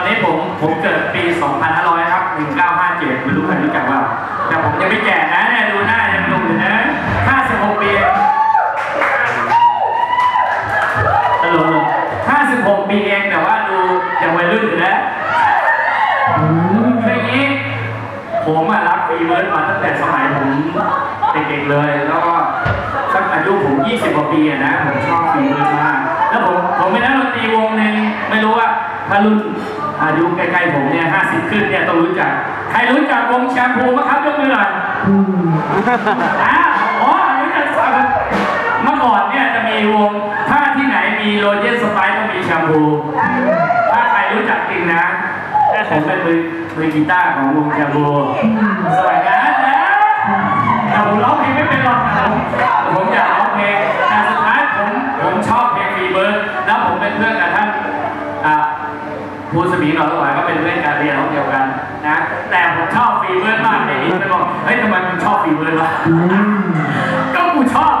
ตอนนี้ผมผมเกิดปี 2500 ครับ 1957ไม่รู้ใครรู้จักว่า แต่ผมยังไม่แก่นะเนี่ยดูหน้ายังหนุ่มอยู่นะ 56 ปี ตลก56 ปีเองแต่ว่าดูยังวัยรุ่นอยู่นะคืออย่างนี้ ผมอะรักฟรีเบิร์ดมาตั้งแต่สมัยผมเด็กๆเลย แล้วก็สักอายุผม 20 กว่าปีอะนะ ผมชอบฟรีเบิร์ดมาก แล้วผมผมเป็นนักดนตรีวงหนึ่งไม่รู้ว่าถ้ารุ่น อายุใกล้ๆผมเนี่ย50ขึ้นเนี่ยต้องรู้จัก ใครรู้จักวงแชมพูไหมครับยกมือหน่อยอ่าอ๋อรู้จักสามเมื่อก่อนเนี่ยจะมีวง ถ้าที่ไหนมีโรเจนสไปต้องมีแชมพู ถ้าใครรู้จักจริงนะผมเป็นมือมือกีตาร์ของวงแชมพูสวัสดีนะแต่ผมร้องเพลงไม่เป็นหรอกผมผมอยากร้องเพลงแต่สุดท้ายผมผมชอบเพลงฟรีเบิร์ดแล้วผมเป็นเพื่อนกับท่านอ่า ครูสมีหน่อยหวายก็เป็นเพื่อนการเรียนห้องเดียวกันนะแต่ผมชอบฟีเวอร์ดมากในนี้ไปบอกเฮ้ยทำไมมึงชอบฟีเวอร์ดวะก็กูชอบ